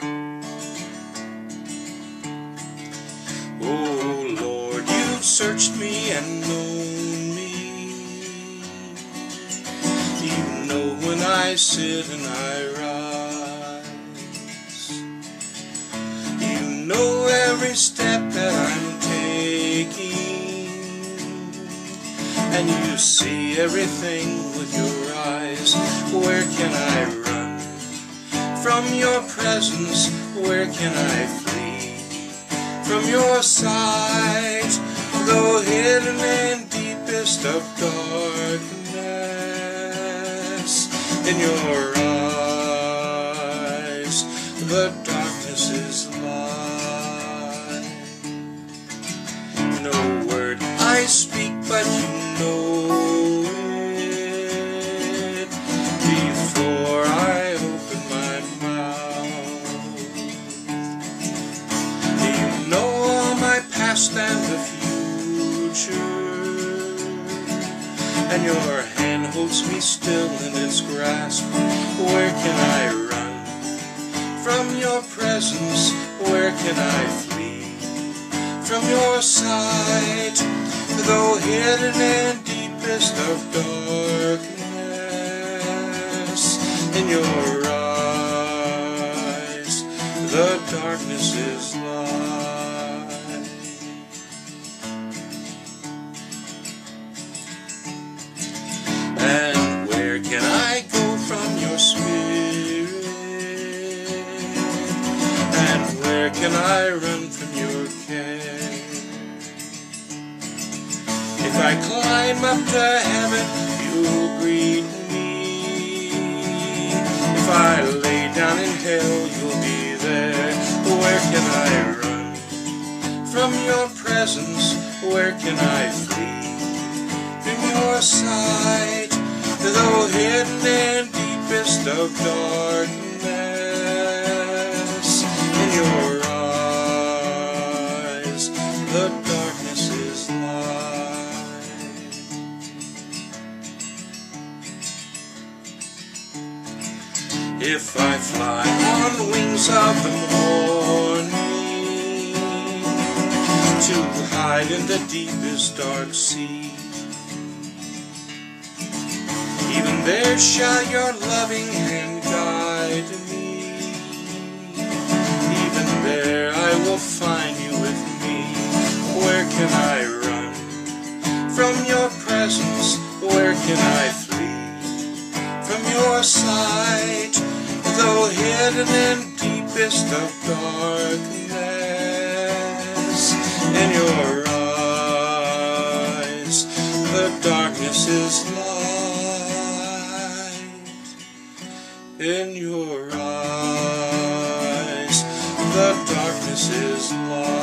Oh Lord, you've searched me and known me. You know when I sit and I rise. You know every step that I'm taking. And you see everything with your eyes. Where can I run from your presence? Where can I flee? from your sight, though hidden in deepest of darkness. In your eyes, the darkness is light. No word I speak, but you future. And your hand holds me still in its grasp. Where can I run from your presence? Where can I flee from your sight? Though hidden in deepest of darkness, in your eyes, the darkness is light. I run from your care? If I climb up to heaven, you'll greet me. If I lay down in hell, you'll be there. Where can I run from your presence? Where can I flee from your sight? Though hidden in deepest of darkness, in your the darkness is light. If I fly on wings of the morning to hide in the deepest dark sea, even there shall your loving hand guide me. Even there I will find you from your sight, though hidden in deepest of darkness. In your eyes, the darkness is light. In your eyes, the darkness is light.